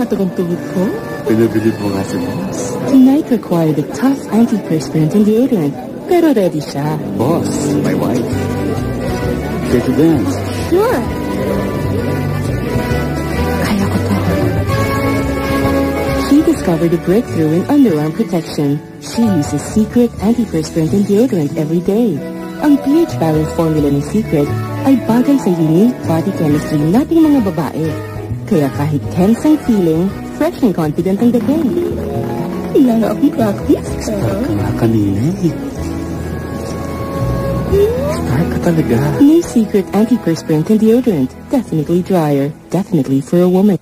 tumatag ang tuhod ko? Pinabilib mo nga si boss. Tonight required a tough antiperspirant and deodorant. Pero ready siya. Boss, my wife. Care to dance? Sure. Kaya ko to. She discovered a breakthrough in underarm protection. She uses Secret antiperspirant and deodorant every day. Ang pH balance formula ni Secret ay bagay sa unique body chemistry nating mga babae. Kaya kahit tense ang feeling, fresh and confident ang dating. Lalo akong practice. Star ka nga kanina eh. Star ka talaga. New Secret antiperspirant and deodorant. Definitely drier. Definitely for a woman.